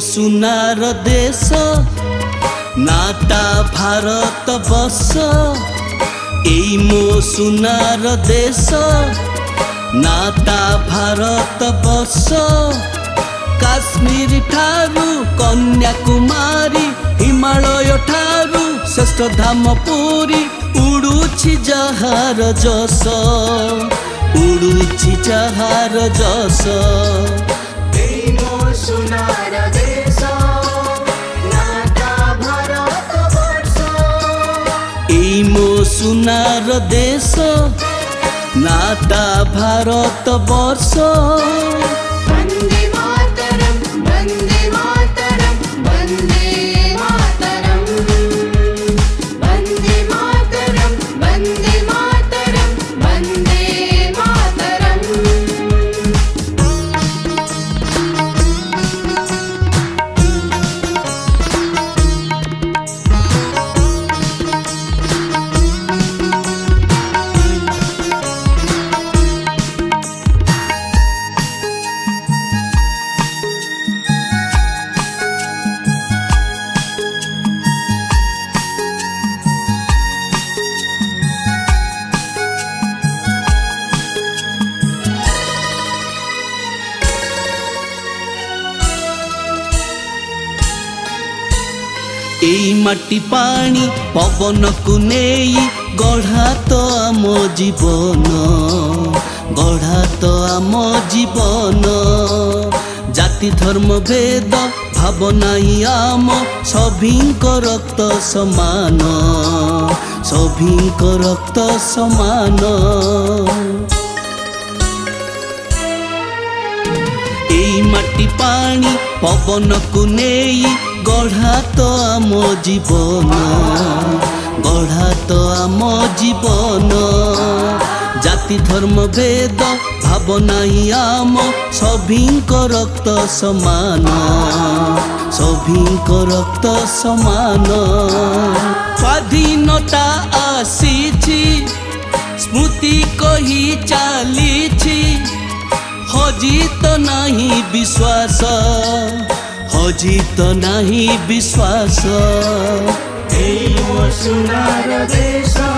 सुनार देश नाता भारत बस ए मो सुनार देश नाता भारत बस काश्मीर ठारु कन्याकुमारी हिमालय ठारु श्रेष्ठ धाम धामपुरी जहार जस जहार जस सुनार देश नाता भारत वर्ष এই মাটি পানি পবনକୁ নেই গড়া তো আম জীবন গড়া তো আম জীবন জাতি ধর্ম ভেদ নাই আম সভিঙ্ক রক্ত সমান সভিঙ্ক রক্ত সমান এই মাটি পানি পবনକୁ নেই ଗଢ଼ାତ ଆମ ଜୀବନ ଗଢ଼ାତ ଆମ ଜୀବନ জাতি ধর্ম ভেদ ভাবনাই আম সভিঙ্ক রক্ত সমান সভিঙ্ক রক্ত সমান স্বাধীনতা আসিছি স্মৃতি কহি চালিছি হজিত নাহি বিশ্বাস ଅଜିତ ନାହିଁ ବିଶ୍ୱାସ ଏଇ ମୋ ସୁନାର ଦେଶ